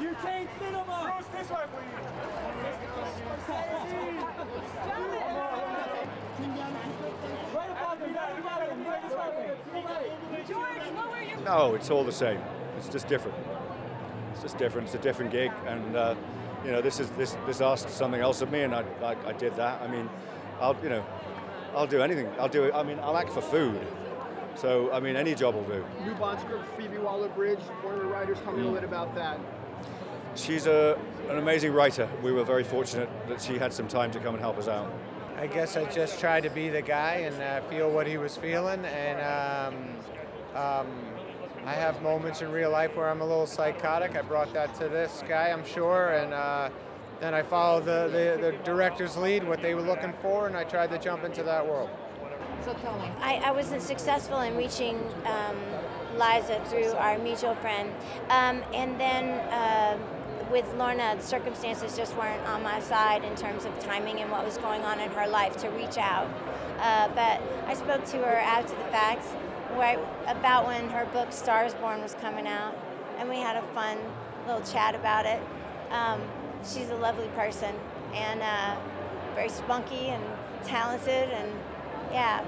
You change cinema. Bruce, this way, please. Right above you. Right above you. Right above you. George, what your No, it's all the same. It's just different. It's just different. It's a different gig, and uh, you know, this is this this asked something else of me, and I, I I did that. I mean, I'll you know, I'll do anything. I'll do it. I mean, I'll act for food. So I mean, any job will do. New Bond script, Phoebe Waller-Bridge, one of the writers. Tell me a little bit about that. She's a an amazing writer. We were very fortunate that she had some time to come and help us out. I guess I just tried to be the guy and uh, feel what he was feeling. And um, um, I have moments in real life where I'm a little psychotic. I brought that to this guy, I'm sure. And uh, then I followed the, the, the director's lead, what they were looking for, and I tried to jump into that world. So tell me. I, I wasn't successful in reaching um, Liza through our mutual friend. Um, and then uh, with Lorna, the circumstances just weren't on my side in terms of timing and what was going on in her life to reach out. Uh, but I spoke to her after the fact, right about when her book Stars Born was coming out, and we had a fun little chat about it. Um, she's a lovely person and uh, very spunky and talented, and yeah.